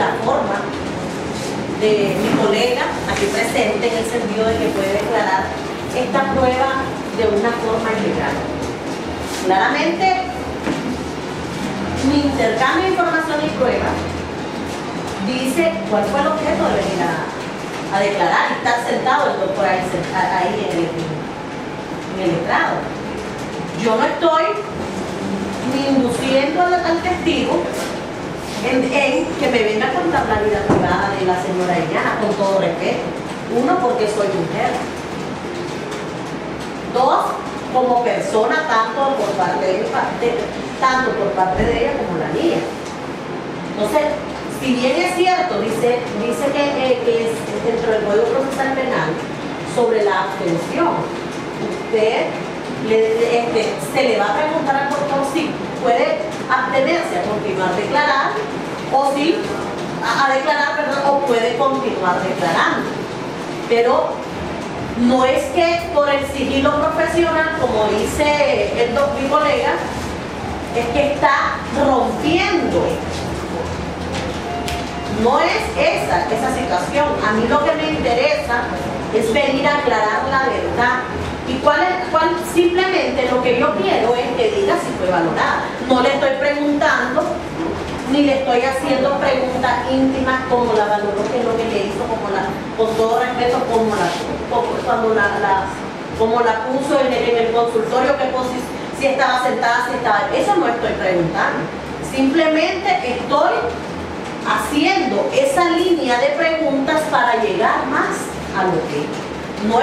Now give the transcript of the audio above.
la forma de mi colega aquí presente en el sentido de que puede declarar esta prueba de una forma ilegal. Claramente, mi intercambio de información y prueba dice cuál fue el objeto de venir a, a declarar y estar sentado el doctor ahí, en, el, en el estrado. Yo no estoy ni induciendo al, al testigo en, en, que me la vida privada de la señora Ellana, con todo respeto. Uno, porque soy mujer. Dos, como persona, tanto por parte de, de, tanto por parte de ella como la mía. Entonces, si bien es cierto, dice, dice que, eh, es dentro del Código Procesal Penal sobre la abstención, usted este, se le va a preguntar al doctor si puede abstenerse a continuar declarar o si a, declarar, perdón, o puede continuar declarando. Pero no es que por el sigilo profesional, como dice el doctor mi colega, es que está rompiendo. No es esa, esa situación. A mí lo que me interesa es venir a aclarar la verdad. Y cuál es, cuál, simplemente lo que yo quiero es que diga si fue valorada. No le estoy preguntando, ni le estoy haciendo preguntas íntimas como la valoró, que es lo que le hizo, como la, con todo respeto, como la, cuando como la puso en el, en el consultorio, que si estaba sentada, si estaba. Eso no estoy preguntando. Simplemente estoy haciendo esa línea de preguntas para llegar más a lo que no